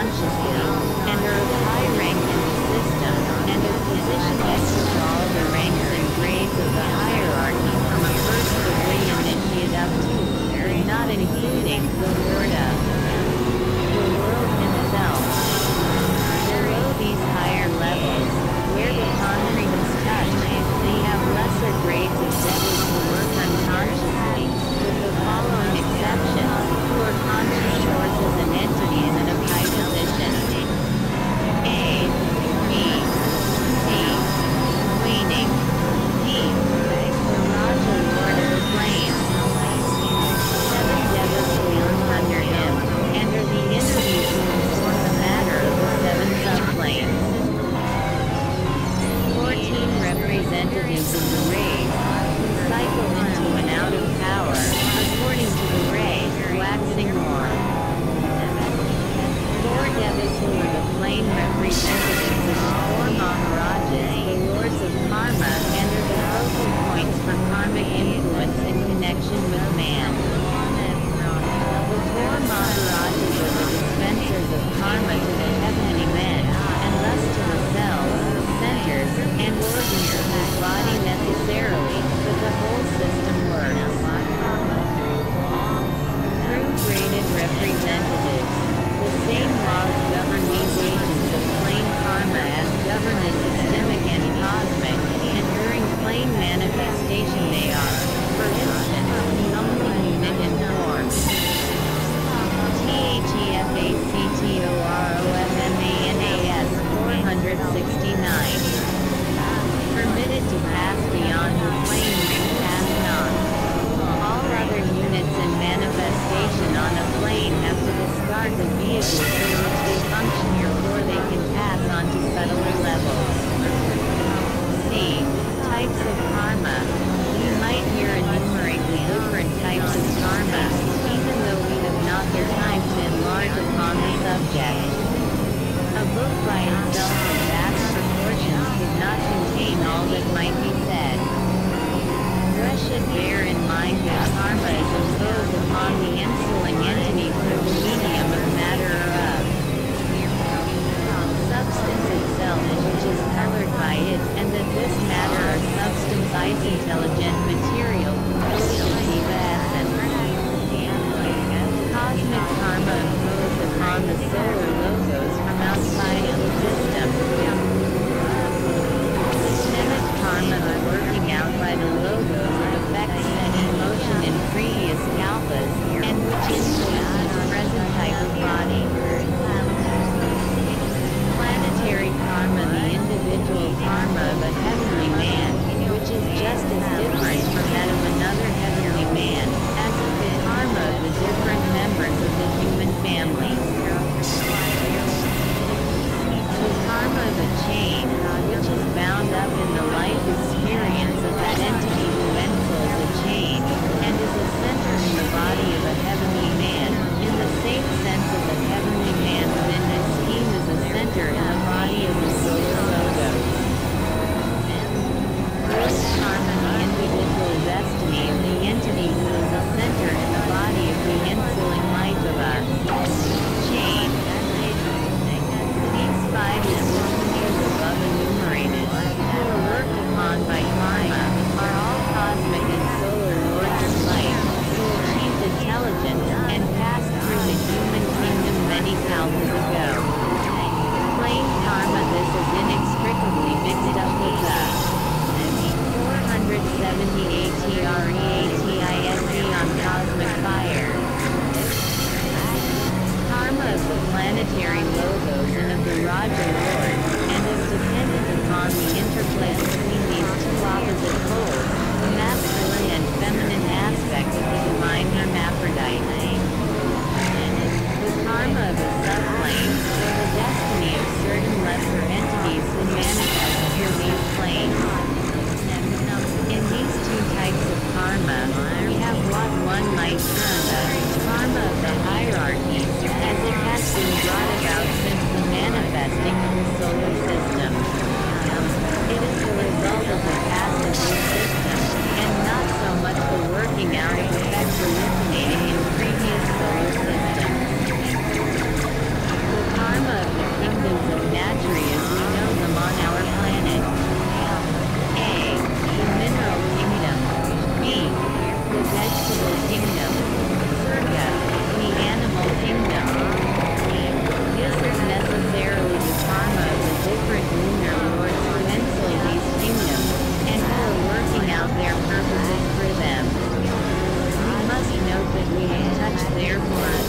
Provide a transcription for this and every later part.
consciousness, and are of high rank in the system, and are positioned next to all the ranks and grades of the hierarchy from a first degree initiate up to, not including the Lord of the world intelligent material. Cosmic karma imposed upon the solar logos from outside airport.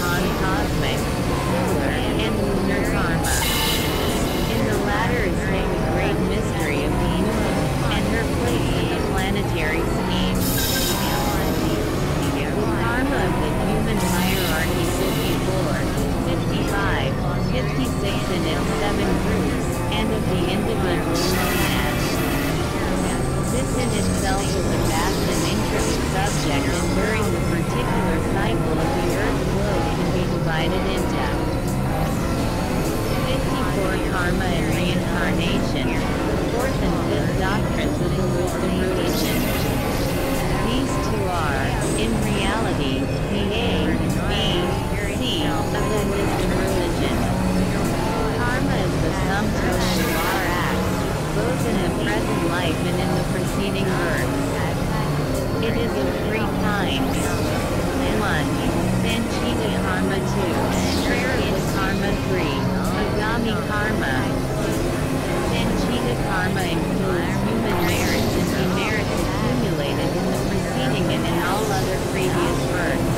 Buddhism three times. One, Sanchita Karma two, Prarabdha Karma three, Agami Karma. Sanchita Karma includes human merits and demerits accumulated in the preceding and in all other previous births.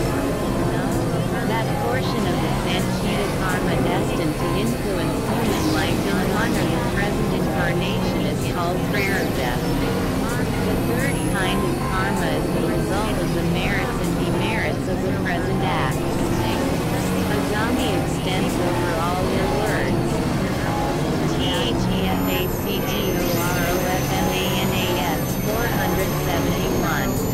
That portion of the Sanchita Karma destined to influence human life and honor the present incarnation is called Prarabdha security of karma is the result of the merits and demerits of the present act. A Agami extends over all your words. T-H-E-F-A-C-G-O-R-O-F-M-A-N-A-S 471